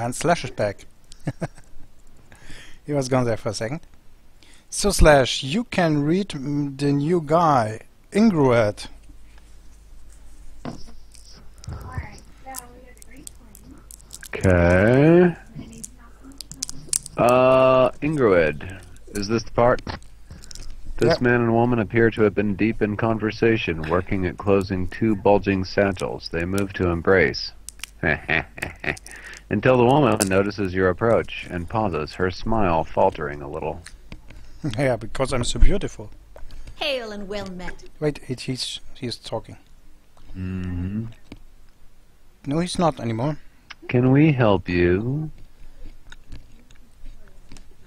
And Slash is back. he was gone there for a second. So Slash, you can read the new guy, Ingruet. Okay. Uh, Ingrid, is this the part? This Yep. man and woman appear to have been deep in conversation, working at closing two bulging satchels. They move to embrace. Until the woman notices your approach and pauses, her smile faltering a little. yeah, because I'm so beautiful. Hail and well met. Wait, it, he's he's talking. hmm No, he's not anymore. Can we help you?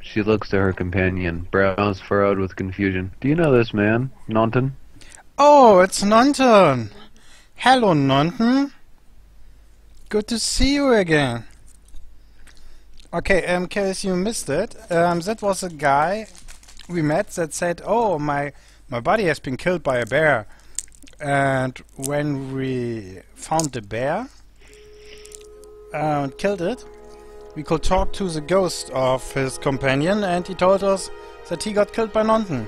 She looks to her companion, brows furrowed with confusion. Do you know this man, Naunton? Oh, it's Nonton. Hello, Nonton. Good to see you again. Okay, in case you missed it, um, that was a guy we met that said, "Oh, my my body has been killed by a bear," and when we found the bear and killed it, we could talk to the ghost of his companion, and he told us that he got killed by Nonton.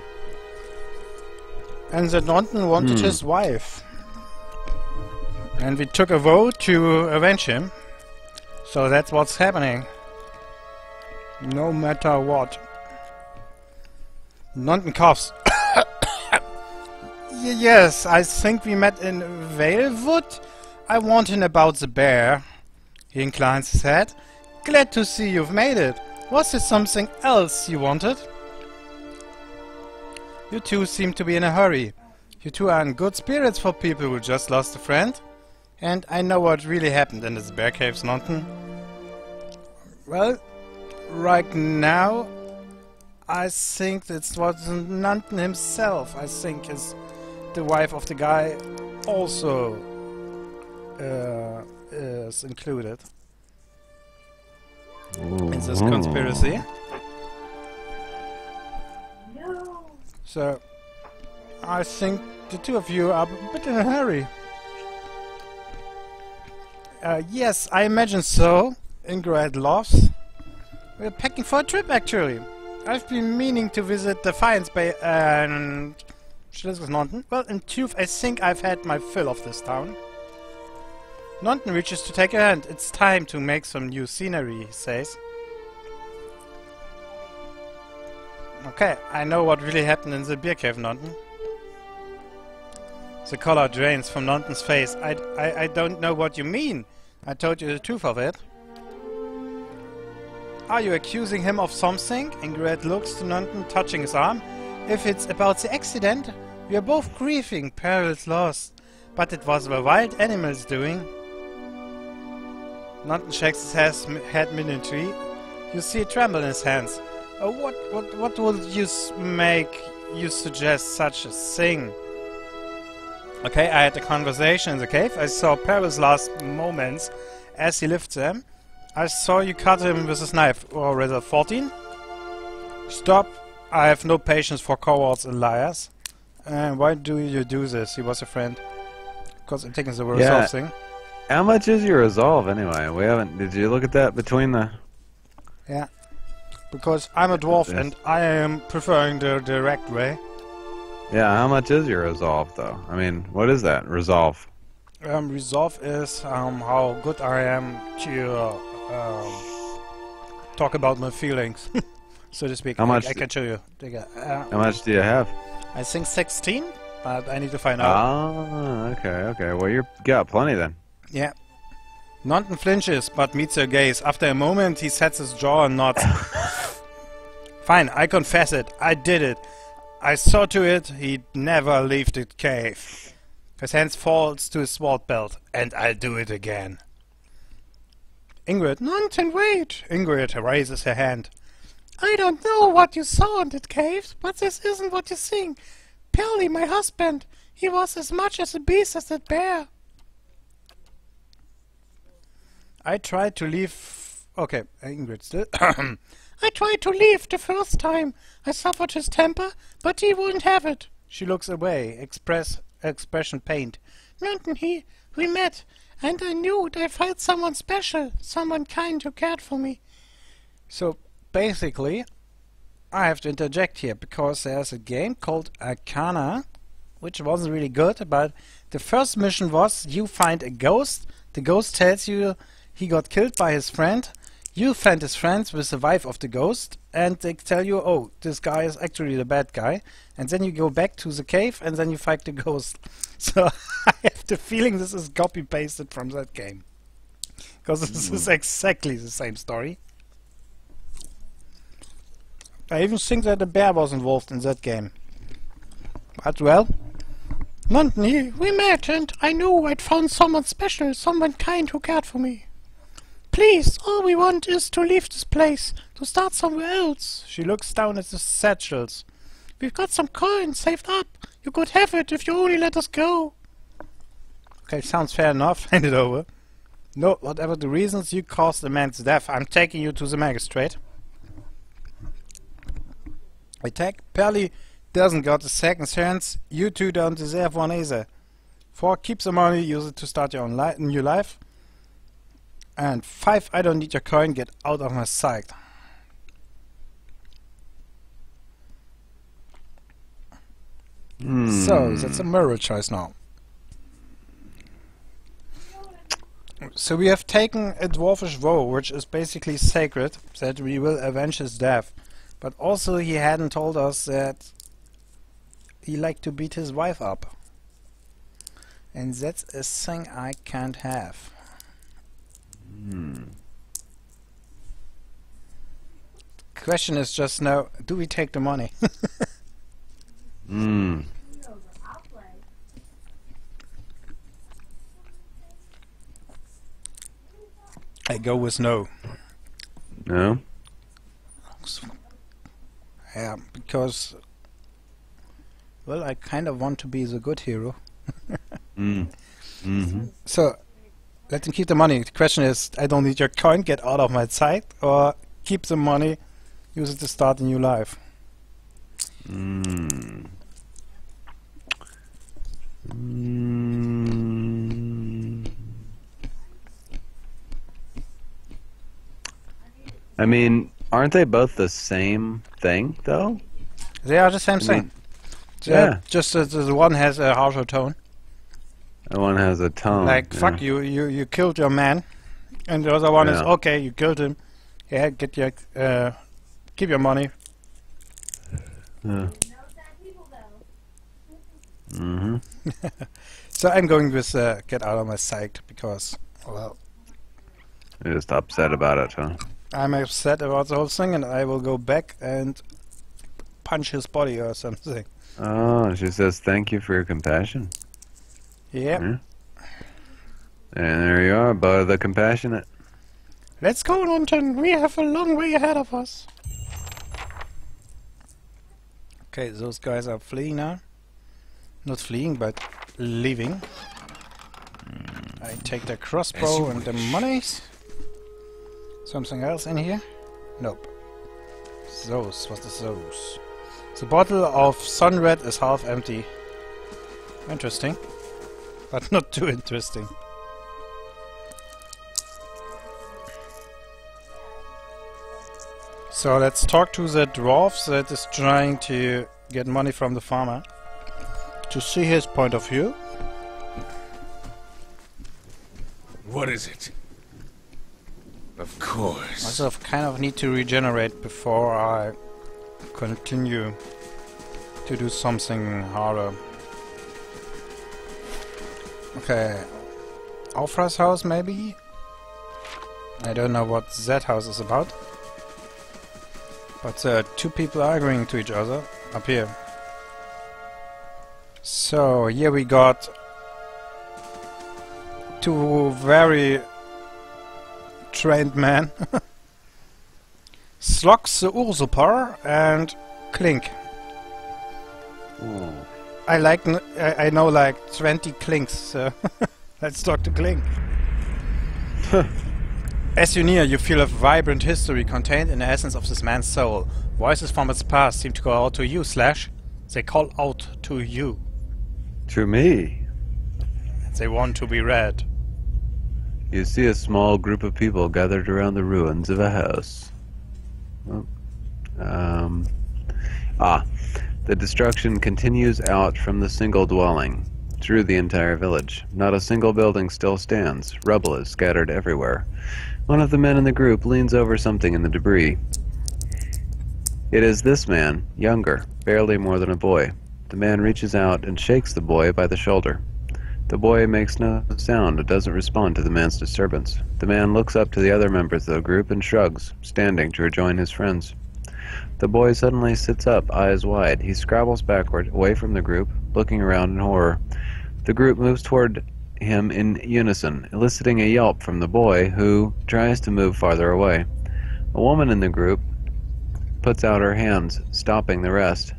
And that Nonton wanted Hmm. his wife. And we took a vote to avenge him. So that's what's happening. No matter what. Nonton coughs. Yes, I think we met in Valewood. I warned him about the bear. He inclines his head. Glad to see you've made it. Was there something else you wanted? You two seem to be in a hurry. You two are in good spirits for people who just lost a friend. And I know what really happened in this bear cave, Snonton. Well, right now, I think it was Nanton himself. I think is the wife of the guy also uh, is included in this conspiracy. So, I think the two of you are a bit in a hurry. Uh, yes, I imagine so. Ingrid laughs. We're packing for a trip, actually. I've been meaning to visit the Defiance Bay and... Schleswig Norton. Well, in truth, I think I've had my fill of this town. Norton reaches to take a hand. It's time to make some new scenery, he says. Okay, I know what really happened in the beer cave, Norton. The color drains from Norton's face. I, I, I don't know what you mean. I told you the truth of it. Are you accusing him of something? Ingrid looks to Norton, touching his arm. If it's about the accident, we are both grieving Peril's loss. But it was the wild animals doing. Norton shakes his head, minutely. You see a tremble in his hands. Uh, what, what, what would you make you suggest such a thing? Okay, I had a conversation in the cave. I saw Peril's last moments as he lived them. I saw you cut him with his knife, or rather 14. Stop. I have no patience for cowards and liars. And why do you do this? He was a friend. Because I'm taking the resolve Yeah. thing. How much is your resolve anyway? We haven't. Did you look at that between the? Yeah. Because I'm a dwarf Yes. and I am preferring the direct way. Yeah, how much is your resolve though? I mean, what is that resolve? Um, resolve is um, how good I am to uh, um, talk about my feelings, so to speak. How I- much I, d- can show you. Uh, How much do you have? I think 16, but I need to find out. Ah, okay, okay. Well, you're got plenty then. Yeah. Nonton flinches, but meets her gaze. After a moment, he sets his jaw and nods. Fine, I confess it. I did it. I saw to it he'd never leave the cave. His hands falls to his sword belt, and I'll do it again. Ingrid, Nonton, wait! Ingrid raises her hand. I don't know what you saw in that cave, but this isn't what you think. Pelly, my husband, he was as much as a beast as that bear. I tried to leave. Okay, uh, Ingrid still. I tried to leave the first time. I suffered his temper, but he wouldn't have it. She looks away, express expression pained. Nonton, he we met. And I knew I felt someone special, someone kind who cared for me. So basically, I have to interject here because there's a game called Arcana, which wasn't really good, but the first mission was you find a ghost. The ghost tells you he got killed by his friend. You find his friends with the wife of the ghost, and they tell you, oh, this guy is actually the bad guy. And then you go back to the cave, and then you fight the ghost. So I the feeling this is copy pasted from that game. Because this is hmm. exactly the same story. I even think that a bear was involved in that game. But well, Monty, we met and I knew I'd found someone special, someone kind who cared for me. Please, all we want is to leave this place, to start somewhere else. She looks down at the satchels. We've got some coins saved up. You could have it if you only let us go. Okay, sounds fair enough. Hand it over. No, whatever the reasons, you caused the man's death. I'm taking you to the magistrate. I Attack. Pelly doesn't got a second chance. You two don't deserve one either. Four, keep the money, use it to start your own li new life. And five, I don't need your coin, get out of my sight. Hmm. So, that's a mirror choice now. So we have taken a dwarfish vow, which is basically sacred, that we will avenge his death. But also he hadn't told us that he liked to beat his wife up. And that's a thing I can't have. Question is just now, do we take the money? Hmm. I go with no. No? Yeah, because well, I kind of want to be the good hero. Mm. Mm-hmm. So let him keep the money. The question is, I don't need your coin. Get out of my sight, or keep the money, use it to start a new life. Mm. Mm. I mean, aren't they both the same thing, though? They are the same I thing. yeah. Just that the one has a harsher tone. The one has a tone. like yeah. fuck you, you you killed your man, and the other one is okay, you killed him. Yeah, get your uh, keep your money. Yeah. Mm-hmm. So I'm going with uh, get out of my sight because well You're just upset about it, huh? I'm upset about the whole thing, and I will go back and punch his body or something. Oh, she says thank you for your compassion. Yeah. Yeah. And there you are, Bo the Compassionate. Let's go, London. We have a long way ahead of us. Okay, those guys are fleeing now. Not fleeing, but leaving. I take the crossbow and the monies. Something else in here? Nope. Those. What is those? The bottle of Sun Red is half empty. Interesting. But not too interesting. So let's talk to the dwarf that is trying to get money from the farmer to see his point of view. What is it? Of course. I also, kind of need to regenerate before I continue to do something harder. Okay, Aufra's house maybe? I don't know what that house is about. But uh, two people are arguing to each other up here. So here we got two very trained man. Slox the Usurper and Clink. Ooh. I like n- I, I know like 20 Clinks, so let's talk to Clink. As you near, you feel a vibrant history contained in the essence of this man's soul. Voices from its past seem to call out to you, Slash. They call out to you. To me. They want to be read. You see a small group of people gathered around the ruins of a house. Um, ah, the destruction continues out from the single dwelling, through the entire village. Not a single building still stands. Rubble is scattered everywhere. One of the men in the group leans over something in the debris. It is this man, younger, barely more than a boy. The man reaches out and shakes the boy by the shoulder. The boy makes no sound and doesn't respond to the man's disturbance. The man looks up to the other members of the group and shrugs, standing to rejoin his friends. The boy suddenly sits up, eyes wide. He scrabbles backward, away from the group, looking around in horror. The group moves toward him in unison, eliciting a yelp from the boy, who tries to move farther away. A woman in the group puts out her hands, stopping the rest.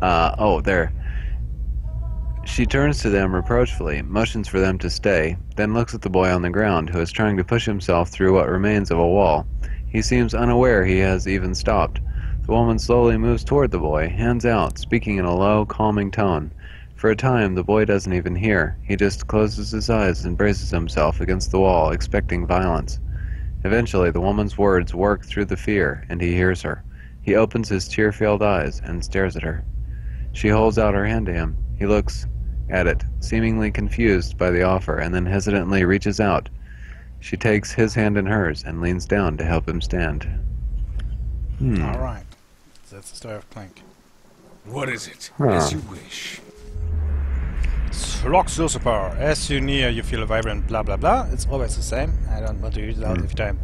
Uh, oh, there. She turns to them reproachfully, motions for them to stay, then looks at the boy on the ground, who is trying to push himself through what remains of a wall. He seems unaware he has even stopped. The woman slowly moves toward the boy, hands out, speaking in a low, calming tone. For a time, the boy doesn't even hear. He just closes his eyes and braces himself against the wall, expecting violence. Eventually, the woman's words work through the fear, and he hears her. He opens his tear-filled eyes and stares at her. She holds out her hand to him. He looks at it, seemingly confused by the offer, and then hesitantly reaches out. She takes his hand in hers and leans down to help him stand. Hmm. Alright. That's the story of Clank. What is it? Huh. As you wish. Slock Lucifer. As you near, you feel a vibrant blah blah blah. It's always the same. I don't want to use it out every time.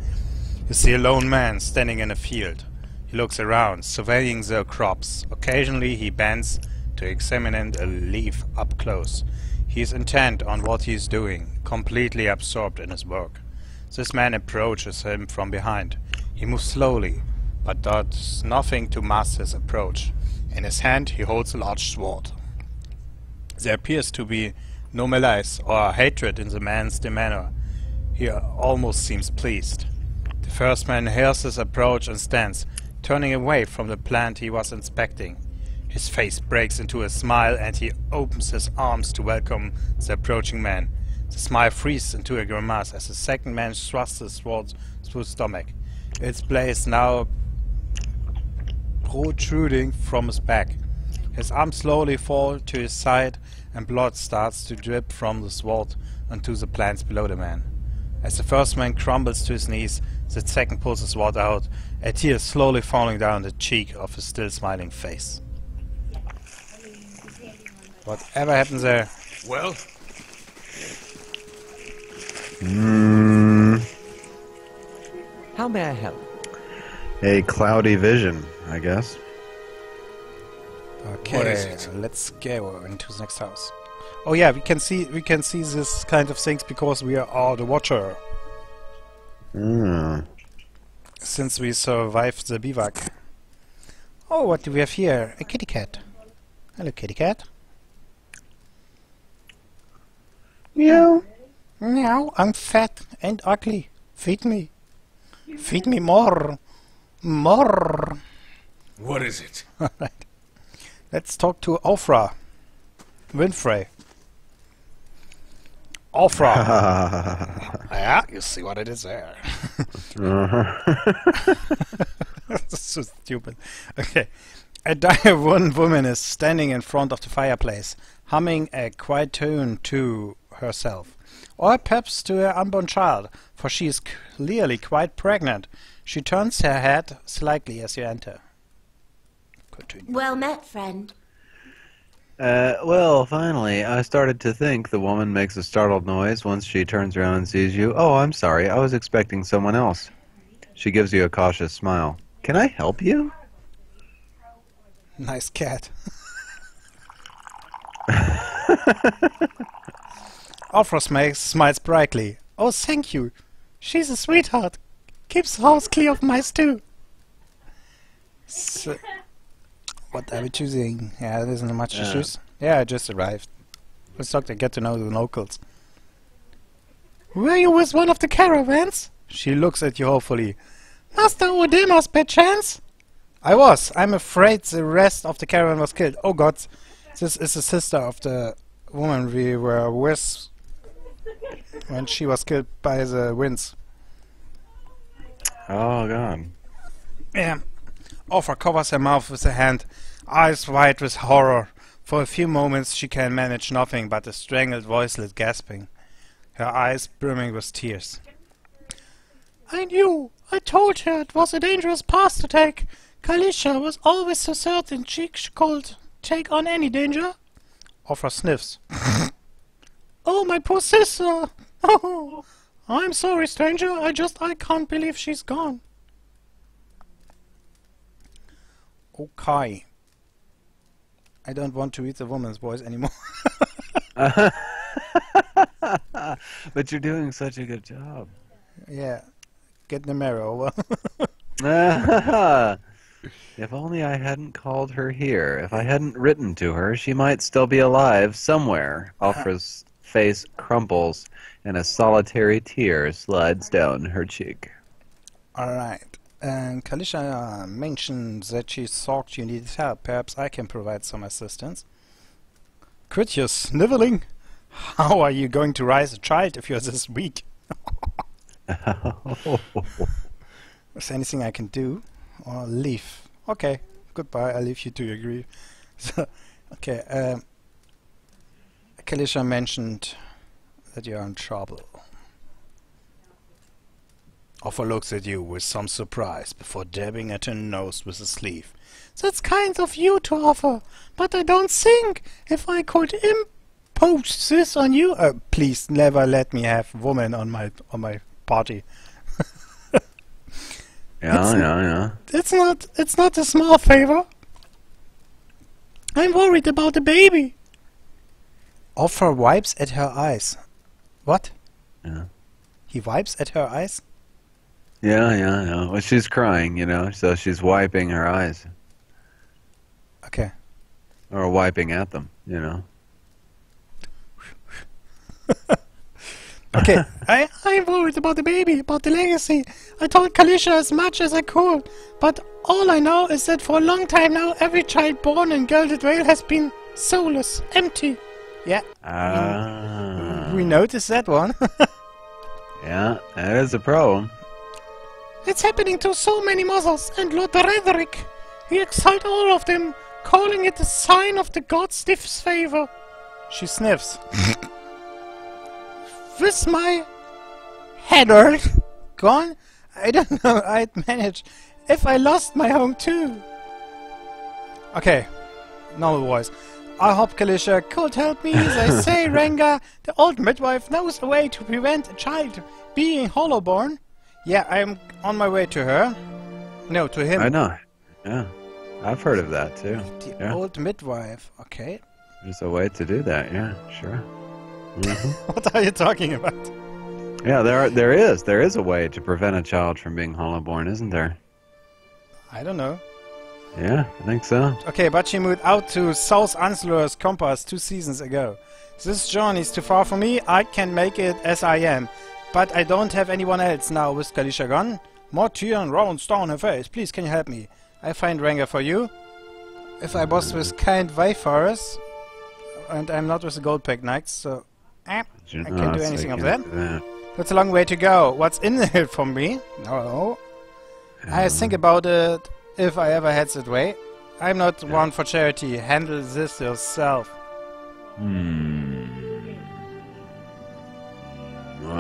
You see a lone man standing in a field. He looks around, surveying the crops. Occasionally he bends to examine a leaf up close. He is intent on what he is doing, completely absorbed in his work. This man approaches him from behind. He moves slowly, but does nothing to mask his approach. In his hand he holds a large sword. There appears to be no malice or hatred in the man's demeanor. He almost seems pleased. The first man hears his approach and stands, turning away from the plant he was inspecting. His face breaks into a smile and he opens his arms to welcome the approaching man. The smile freezes into a grimace as the second man thrusts his sword through his stomach. Its blade now protruding from his back. His arms slowly fall to his side and blood starts to drip from the sword onto the plants below the man. As the first man crumbles to his knees, the second pulls his sword out, a tear slowly falling down the cheek of his still smiling face. Whatever happens there, Well, Mm, How may I help? a cloudy vision, I guess. Okay, What is it? let's go into the next house. Oh yeah, we can see we can see this kind of things because we are all the watcher. Mm. Since we survived the bivouac. Oh, what do we have here? A kitty cat. Hello, kitty cat. Meow. Meow, I'm fat and ugly. Feed me. Feed me more. More. what is it? Alright. Let's talk to Ofra. Winfrey. Ofra. yeah, you see what it is there. Uh-huh. That's so stupid. Okay. A dire one woman is standing in front of the fireplace, humming a quiet tune to herself. Or perhaps to her unborn child, for she is clearly quite pregnant. She turns her head slightly as you enter. Continue. Well met, friend. Uh, well, finally, I started to think the woman makes a startled noise once she turns around and sees you. Oh, I'm sorry, I was expecting someone else. She gives you a cautious smile. Can I help you? Nice cat. Aufra smiles, smiles brightly. Oh, thank you. She's a sweetheart. Keeps the house clear of mice too. So, what are we choosing? Yeah, there isn't much to Yeah. choose. Yeah, I just arrived. Let's talk to get to know the locals. Were you with one of the caravans? She looks at you hopefully. Master Odemus, perchance? I was. I'm afraid the rest of the caravan was killed. Oh god, this is the sister of the woman we were with when she was killed by the winds. Oh god. Yeah. Aufra covers her mouth with a hand, eyes wide with horror. For a few moments she can manage nothing but a strangled voiceless gasping, her eyes brimming with tears. I knew! I told her it was a dangerous path to take. Calisca was always so certain she could take on any danger. Aufra sniffs. oh, my poor sister! Oh, I'm sorry, stranger. I just I can't believe she's gone. Okay. I don't want to read the woman's voice anymore. but you're doing such a good job. yeah. Get the mirror over. if only I hadn't called her here. If I hadn't written to her, she might still be alive somewhere. Uh-huh. Aufra's face crumples and a solitary tear slides down her cheek. Alright. And Calisca mentioned that she thought you needed help. Perhaps I can provide some assistance. Quit your sniveling! How are you going to raise a child if you're this weak? Is there anything I can do? Or leave? Okay, goodbye. I'll leave you to your grief. So, okay, um, Calisca mentioned that you're in trouble. Aufra looks at you with some surprise before dabbing at her nose with a sleeve. That's kind of you to offer, but I don't think if I could impose this on you. Uh, please never let me have women on my on my party. Yeah, It's- yeah, yeah. It's not. It's not a small favor. I'm worried about the baby. Aufra wipes at her eyes. What? Yeah. He wipes at her eyes. Yeah, yeah, yeah. Well, she's crying, you know, so she's wiping her eyes. Okay. Or wiping at them, you know. Okay. I I'm worried about the baby, about the legacy. I told Calisca as much as I could, but all I know is that for a long time now, every child born in Gilded Vale has been soulless, empty. Yeah, Ah. we noticed that one. Yeah, that is a problem. It's happening to so many mothers, and Lord Raedric. He exiled all of them, calling it a sign of the god's disfavor. She sniffs. With my head hurt gone, I don't know I'd manage if I lost my home too. Okay, normal voice. I hope Calisca could help me. They say Renga, the old midwife, knows a way to prevent a child being hollowborn. Yeah, I'm on my way to her. No, to him. I know. Yeah. I've heard of that too. The Yeah. old midwife. Okay. There's a way to do that, yeah, sure. hmm What are you talking about? Yeah, there are, there is. There is a way to prevent a child from being hollowborn, isn't there? I don't know. Yeah, I think so. Okay, but she moved out to South Anslög's Compass two seasons ago. This journey is too far for me. I can't make it as I am. But I don't have anyone else now with Calisca gone. More tear and round stone her face. Please, can you help me? I find Ranger for you. If I was with kind wayfarers, and I'm not with the gold pack knights, so eh, I can't do anything of that. That's a long way to go. What's in it for me? No. I think about it if I ever had that way. I'm not one for charity. Handle this yourself. Hmm.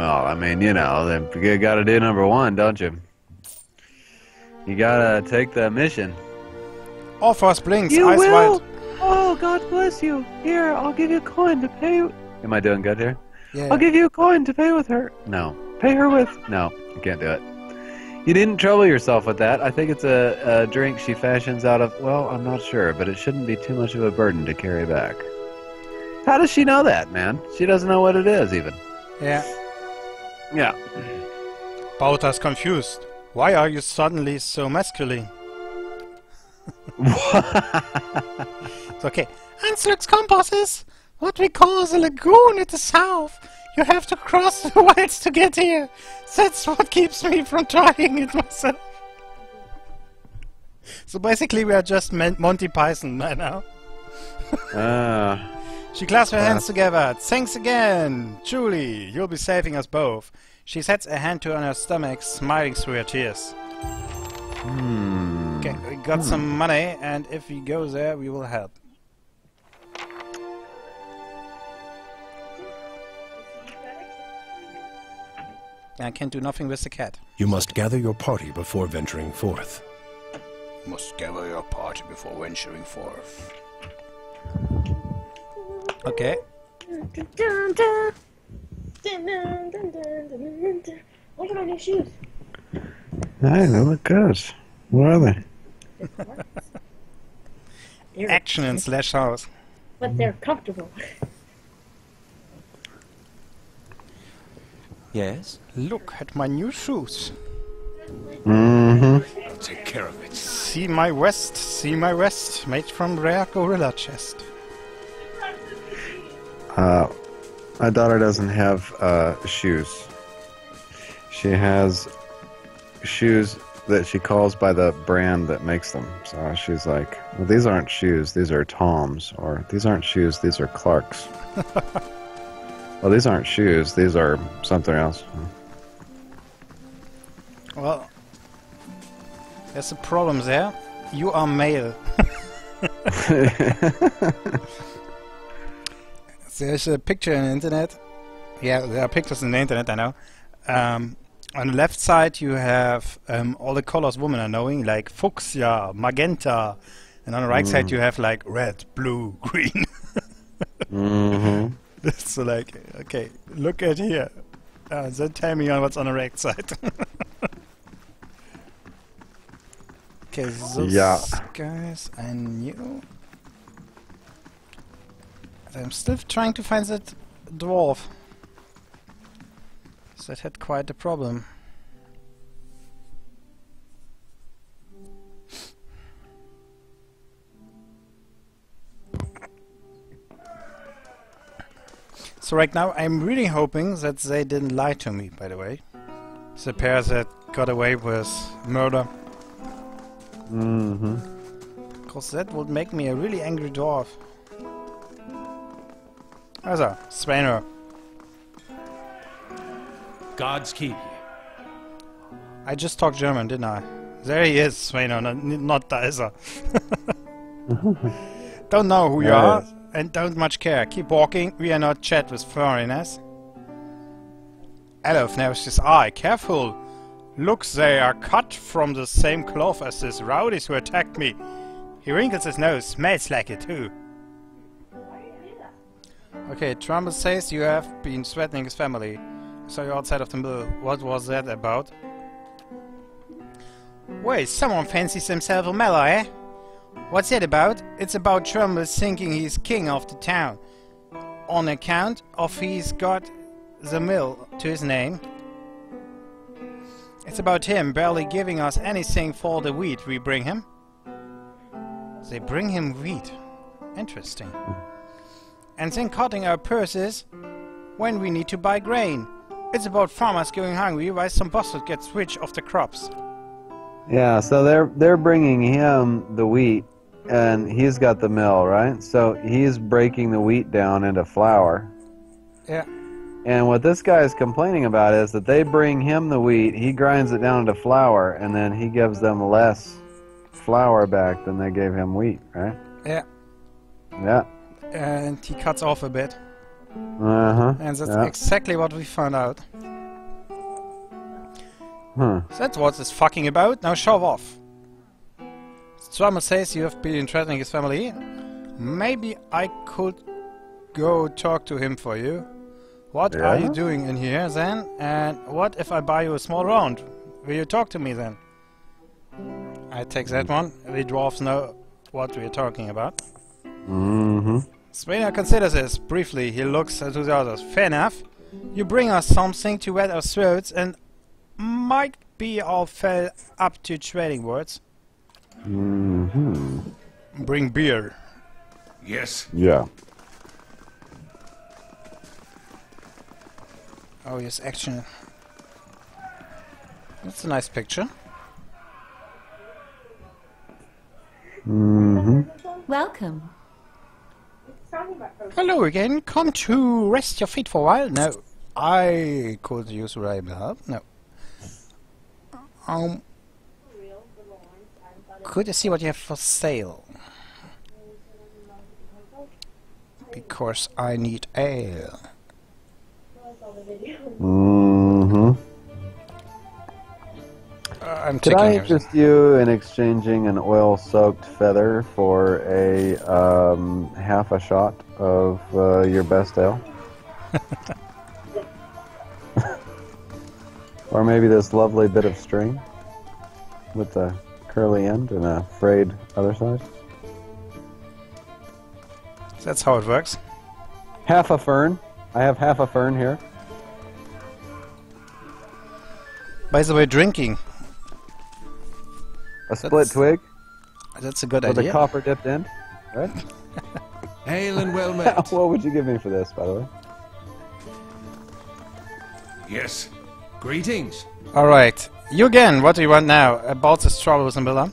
Well, I mean, you know, then you gotta do number one, don't you? You gotta take the mission. Aufra blinks, You eyes will. wide. Oh, God bless you. Here, I'll give you a coin to pay. Am I doing good here? Yeah. I'll give you a coin to pay with her. No. Pay her with. No, you can't do it. You didn't trouble yourself with that. I think it's a, a drink she fashions out of. Well, I'm not sure, but it shouldn't be too much of a burden to carry back. How does she know that, man? She doesn't know what it is, even. Yeah. Yeah. Bauta's confused. Why are you suddenly so masculine? It's okay. Anslög's compass is what we call the lagoon at the south. You have to cross the wilds to get here. That's what keeps me from trying it myself. So basically, we are just Monty Python by now. Uh, She clasps her hands together. Thanks again, Julie. You'll be saving us both. She sets a hand to on her stomach, smiling through her tears. Hmm. Okay, we got some money, and if we go there, we will help. I can't do nothing with the cat. You must gather your party before venturing forth. Must gather your party before venturing forth. Dun. Look at my new shoes. Hey, they look good. What are they? Action in Slash House. But they're comfortable. Yes? Look at my new shoes. Mm-hmm. I'll take care of it. See my vest, see my vest, made from rare gorilla chest. Uh, my daughter doesn't have uh, shoes. She has shoes that she calls by the brand that makes them. So she's like, well, these aren't shoes, these are Toms. Or these aren't shoes, these are Clark's. well, these aren't shoes, these are something else. Well, there's a problem there. You are male. There's a picture on the internet. Yeah, there are pictures on the internet, I know. Um, on the left side, you have um, all the colors women are knowing, like fuchsia, magenta. And on the right side, you have like red, blue, green. mm-hmm. so, like, okay, look at here. Uh, then tell me on what's on the right side. okay, those Yeah. guys I knew. I'm still trying to find that dwarf. That had quite a problem. So right now I'm really hoping that they didn't lie to me, by the way. The pair that got away with murder. Mm-hmm. Because that would make me a really angry dwarf. Also, Svaner. Gods keep you. I just talked German, didn't I? There he is, Svaner, not, not Daiser. don't know who you Yeah, are, yes. and don't much care. Keep walking, we are not chat with foreigners. Elf narrows his eye. Careful! Look, they are cut from the same cloth as these rowdies who attacked me. He wrinkles his nose. Smells like it too. Okay, Trumbull says you have been threatening his family. So you're outside of the mill. What was that about? Wait, someone fancies himself a mellow, eh? What's that about? It's about Trumbull thinking he's king of the town. On account of he's got the mill to his name. It's about him barely giving us anything for the wheat we bring him. They bring him wheat. Interesting. And then cutting our purses when we need to buy grain. It's about farmers going hungry while some bosses get rich off the crops. Yeah, so they're they're bringing him the wheat, and he's got the mill, right? So he's breaking the wheat down into flour. Yeah. And what this guy is complaining about is that they bring him the wheat, he grinds it down into flour, and then he gives them less flour back than they gave him wheat, right? Yeah. Yeah. And he cuts off a bit. Uh huh. And that's Yeah. exactly what we found out. Huh. That's what it's fucking about. Now show off. Strummer says you have been threatening his family. Maybe I could go talk to him for you. What are you doing in here then? And what if I buy you a small round? Will you talk to me then? I take that one. The dwarfs know what we're talking about. Mm-hmm. Svaner considers this. Briefly, he looks to the others. Fair enough. You bring us something to wet our throats and might be all fell up to trading words. Mm-hmm. Bring beer. Yes. Yeah. Oh yes, action. That's a nice picture. Mm-hmm. Welcome. Hello again. Come to rest your feet for a while? No. I could use reliable help. No. Um. I could you see what you have for sale? Because I need ale. I I'm Could I interest you in exchanging an oil-soaked feather for a um, half a shot of uh, your best ale? or maybe this lovely bit of string with a curly end and a frayed other side? That's how it works. Half a fern. I have half a fern here. By the way, drinking. A split That's- twig That's a good idea. with a copper dipped end. Right? Hail and well met. what would you give me for this, by the way? Yes. Greetings. Alright. You again, what do you want now? About this trouble with Miller?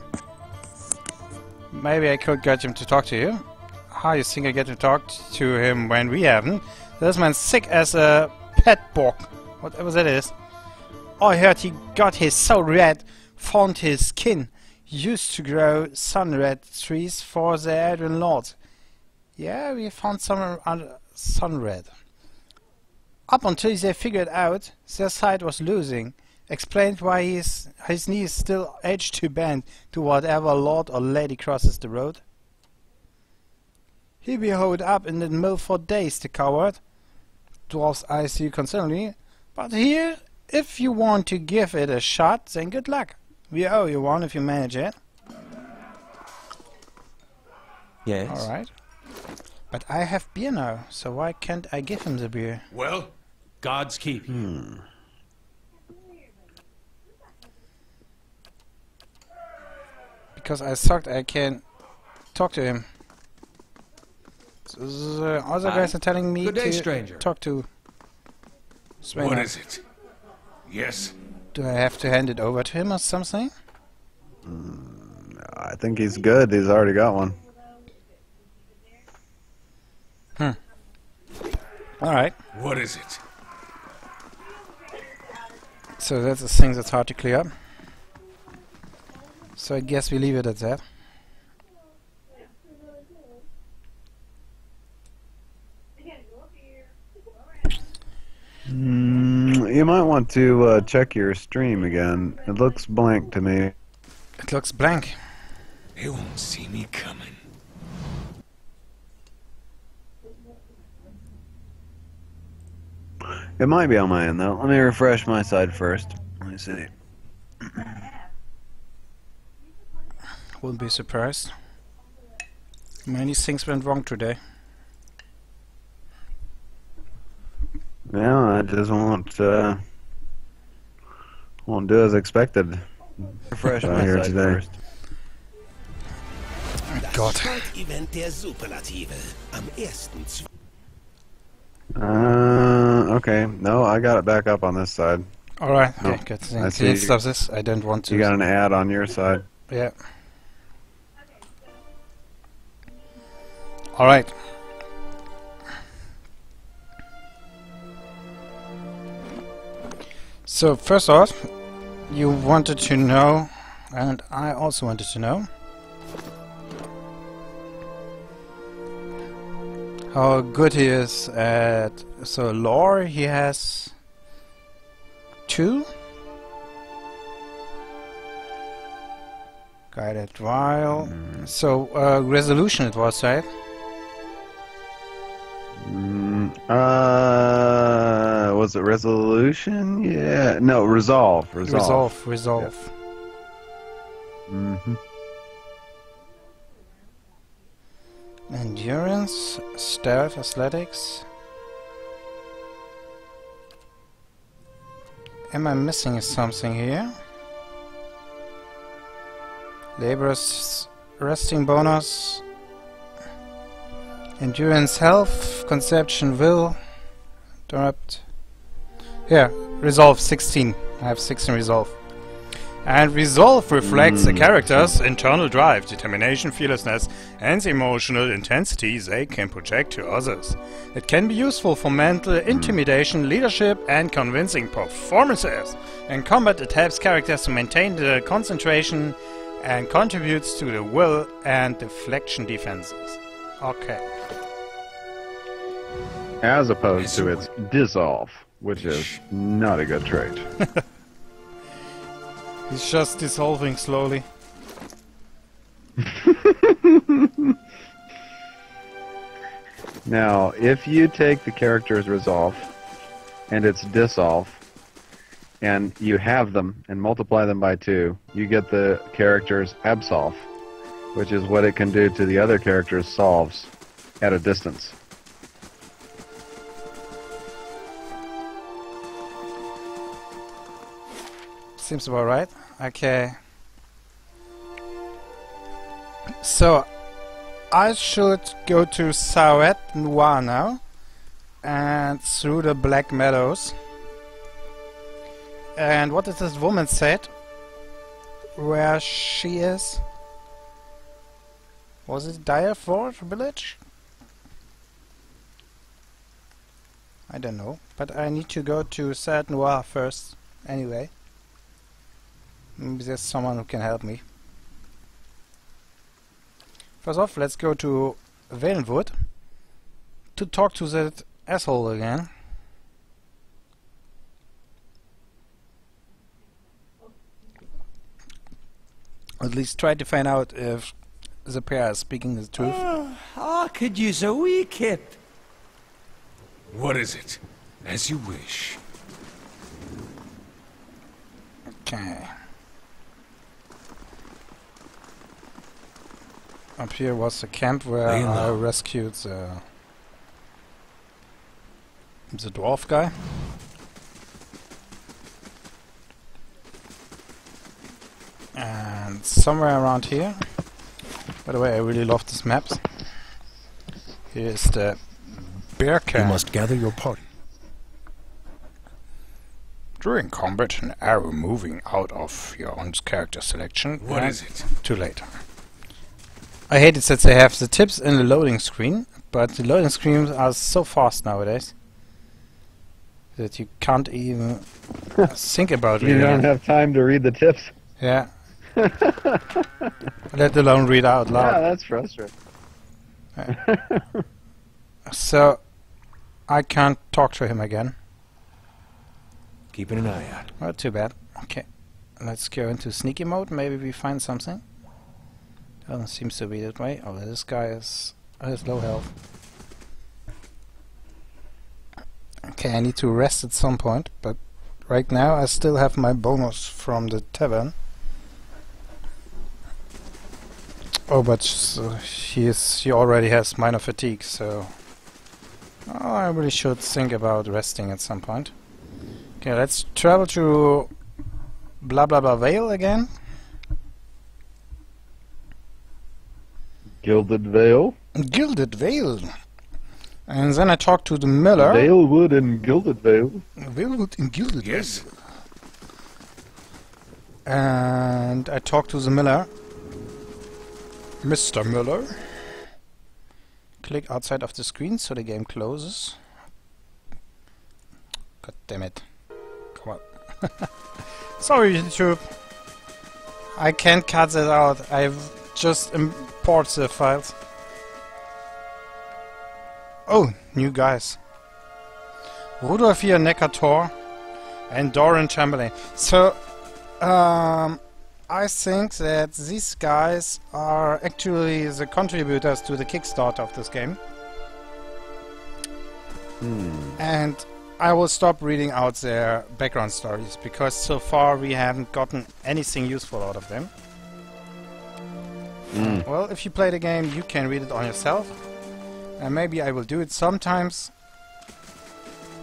Maybe I could get him to talk to you. How you think I get to talk to him when we haven't? This man's sick as a pet bog. Whatever that is. I heard he got his so red, found his skin. Used to grow sunred trees for the Aedyran Lords. Yeah, we found some uh, sunred. Up until they figured out their side was losing, explained why his, his knee is still edged to bend to whatever lord or lady crosses the road. He'll be holed up in the mill for days, the coward. Dwarfs eyes you concerningly, but here, if you want to give it a shot, then good luck. We owe you one if you manage it. Yes. Alright. But I have beer now, so why can't I give him the beer? Well, God's keep you. Because I sucked, I can't talk to him. So the other Ah. guys are telling me Good day, to stranger. talk to What Sven. is it? Yes. Do I have to hand it over to him or something? I think he's good. He's already got one. Hmm. Alright, What is it? so that's a thing that's hard to clear up. So I guess we leave it at that. Mm, you might want to uh, check your stream again. It looks blank to me. It looks blank. They won't see me coming. It might be on my end though. Let me refresh my side first. Let me see. Wouldn't be surprised. Many things went wrong today. Yeah, I just won't uh, won't do as expected. Refresh my here side today. first. God. Event der Superlative am 1. Uh, okay. No, I got it back up on this side. Alright, No, yeah, good. I see clean you- stuff this. I don't want to. You got an ad on your side. Yeah. Alright. So, first off, you wanted to know, and I also wanted to know, how good he is at. So, lore, he has two. Guided while. So, uh, resolution it was, right? Mm, uh, was it resolution? Yeah. No, resolve. Resolve. Resolve, resolve. hmm Endurance, stealth, athletics. Am I missing something here? Labor's resting bonus. Endurance, health, conception, will. Interrupt. Yeah, resolve 16. I have 16 resolve. And resolve reflects the hmm. character's internal drive, determination, fearlessness, and the emotional intensity they can project to others. It can be useful for mental hmm. intimidation, leadership, and convincing performances. In combat, it helps characters to maintain the concentration and contributes to the will and deflection defenses. Okay. As opposed to its dissolve, which is not a good trait. He's just dissolving slowly. Now, if you take the character's resolve and its dissolve, and you have them and multiply them by two, you get the character's absolve, which is what it can do to the other character's solves at a distance. Seems about right. Okay. So, I should go to Sauet Noir now. And through the Black Meadows. And what is this woman said? Where she is? Was it Dyrford village? I don't know. But I need to go to Sauet Noir first. Anyway. Maybe there's someone who can help me. First off, let's go to Valewood to talk to that asshole again. At least try to find out if the pair is speaking the truth. I could use a wee kip. What is it? As you wish. Okay. Up here was the camp where I rescued the the dwarf guy. And somewhere around here. By the way, I really love this map. Here's the bear camp. You must gather your party. During combat, an arrow moving out of your own character selection. What is it? Too late. I hate it that they have the tips in the loading screen, but the loading screens are so fast nowadays that you can't even think about it. You reading don't it. have time to read the tips. Yeah. Let alone read out Yeah, loud. that's frustrating. So I can't talk to him again. Keeping an eye out. Well, too bad. Okay. Let's go into sneaky mode. Maybe we find something. Doesn't seem to be that way. Oh, this guy is has low health. Okay, I need to rest at some point, but right now I still have my bonus from the tavern. Oh, but uh, he is he already has minor fatigue, so oh, I really should think about resting at some point. Okay, let's travel to blah blah blah Vale again. Gilded Vale. Gilded Vale. And then I talked to the miller. Valewood and Gilded Vale. Valewood in Gilded Yes. Vale. And I talked to the miller. Mr. Miller. Click outside of the screen so the game closes. God damn it. Come on. Sorry, YouTube. I can't cut that out. I've just import the files. Oh, new guys. Rudolf hier, Neckator, and Doran Chamberlain. So, um, I think that these guys are actually the contributors to the Kickstarter of this game. Hmm. And I will stop reading out their background stories because so far we haven't gotten anything useful out of them. Well, if you play the game, you can read it on yourself. And maybe I will do it sometimes.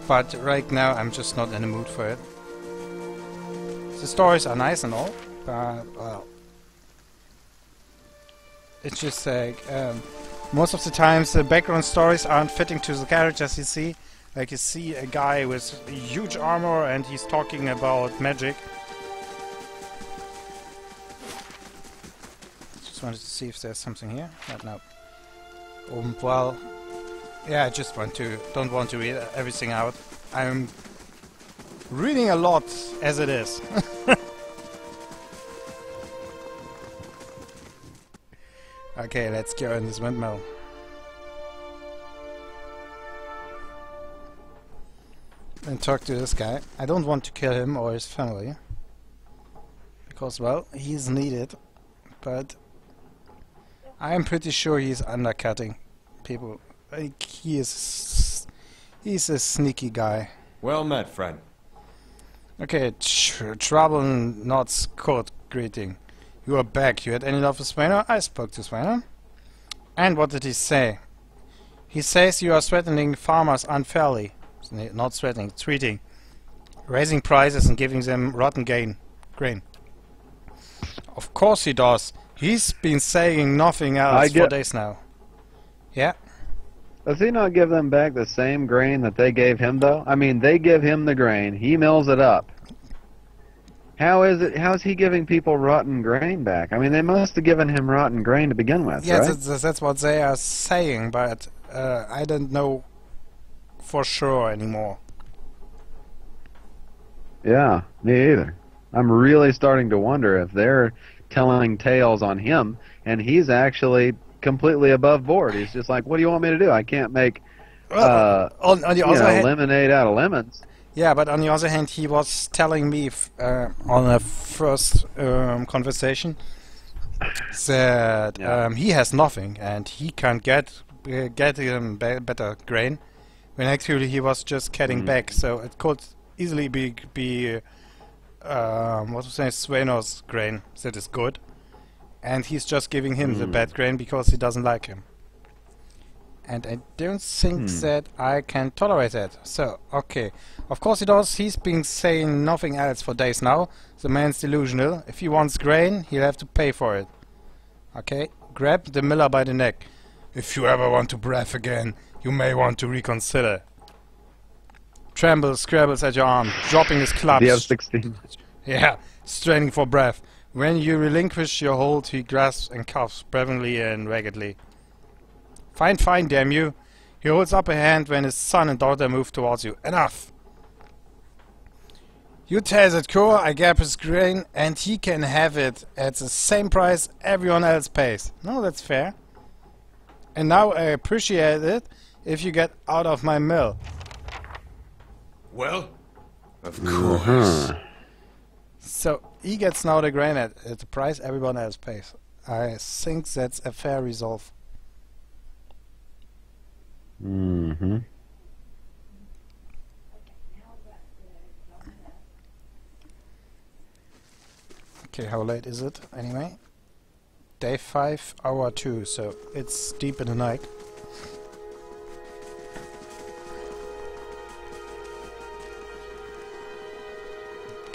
But right now, I'm just not in the mood for it. The stories are nice and all, but, well. It's just like, um, most of the times the background stories aren't fitting to the characters you see. Like you see a guy with huge armor and he's talking about magic. Just wanted to see if there's something here. But no. Um, well, yeah, I just want to don't want to read everything out. I'm reading a lot as it is. okay, let's go in this windmill. And talk to this guy. I don't want to kill him or his family. Because, well, he's needed. But I am pretty sure he's undercutting people. Like, he is... He's a sneaky guy. Well met, friend. Okay, tr trouble not court greeting. You are back. You had any love for Swainer? I spoke to Swainer. And what did he say? He says you are threatening farmers unfairly. Not threatening, treating. Raising prices and giving them rotten gain, grain. Of course he does. He's been saying nothing else for days now. Yeah? Does he not give them back the same grain that they gave him, though? I mean, they give him the grain, he mills it up. How is it? How is he giving people rotten grain back? I mean, they must have given him rotten grain to begin with, yes, right? that's, that's what they are saying, but uh, I don't know for sure anymore. Yeah, me either. I'm really starting to wonder if they're telling tales on him, and he's actually completely above board. He's just like, "What do you want me to do? I can't make uh, on, on the other know, hand, lemonade out of lemons." yeah, but on the other hand, he was telling me f- uh, on a first um, conversation that Yeah. um, he has nothing and he can't get uh, get him be- better grain. When actually he was just getting Mm. back, so it could easily be be uh, um, what was I Sveno's grain that is good, and he's just giving him the Mm. bad grain because he doesn't like him. And I don't think Hmm. that I can tolerate that. So, okay. Of course he does. He's been saying nothing else for days now. The man's delusional. If he wants grain, he'll have to pay for it. Okay? Grab the miller by the neck. If you ever want to breath again, you may want to reconsider. Trembles, scrabbles at your arm, dropping his clubs. The F-16. Yeah, straining for breath. When you relinquish your hold, he grasps and coughs breathingly and raggedly. Fine, fine, damn you. He holds up a hand when his son and daughter move towards you. Enough! You tell that core, I gap his grain and he can have it at the same price everyone else pays. No, that's fair. And now I appreciate it if you get out of my mill. Well? Of Uh-huh. course. So he gets now the grain at, at the price everyone else pays. I think that's a fair resolve. Mm-hmm. Okay, how late is it anyway? Day 5, hour 2, so it's deep in the night.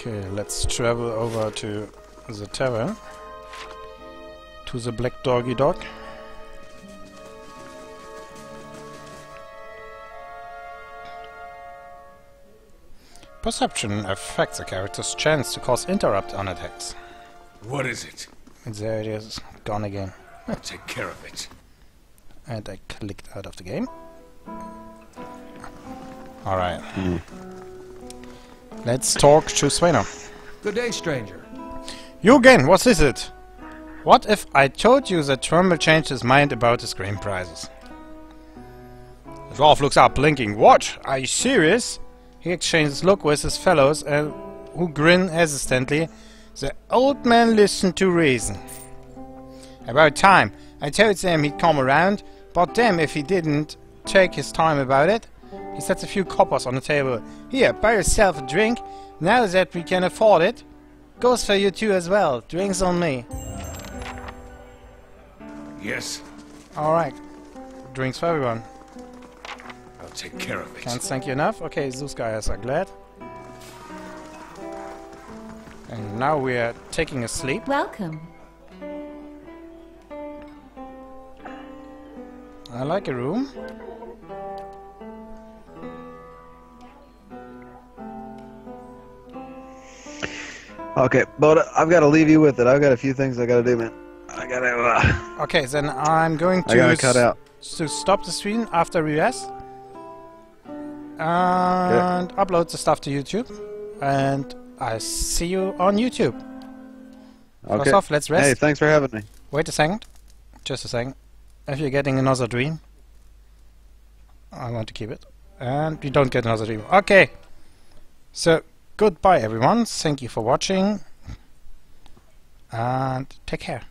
Okay, let's travel over to the tavern. To the Black Doggy Dog. Perception affects a character's chance to cause interrupt on attacks. What is it? And there it is, gone again. I'll take care of it. And I clicked out of the game. Alright. Hmm. Let's talk to Svena. Good day, stranger. You again, what is it? What if I told you that Trumbull changed his mind about his grain prices? The dwarf looks up, blinking. What? Are you serious? He exchanges look with his fellows, uh, who grin hesitantly. The old man listened to reason. About time. I told them he'd come around, but damn if he didn't take his time about it. He sets a few coppers on the table. Here, buy yourself a drink. Now that we can afford it. Goes for you too as well. Drinks on me. Yes? Alright. Drinks for everyone. I'll take care of it. Can't thank you enough. Okay, those guys are glad. And now we are taking a sleep. Welcome. I like a room. Okay, but I've got to leave you with it. I've got a few things I got to do, man. I got gotta. Uh, Okay, then I'm going to I gotta cut out. to stop the stream after US and upload the stuff to YouTube. And I see you on YouTube. Okay. First off, let's rest. Hey, thanks for having me. Wait a second. Just a second. If you're getting another dream, I want to keep it. And you don't get another dream. Okay. So, goodbye everyone. Thank you for watching. And take care.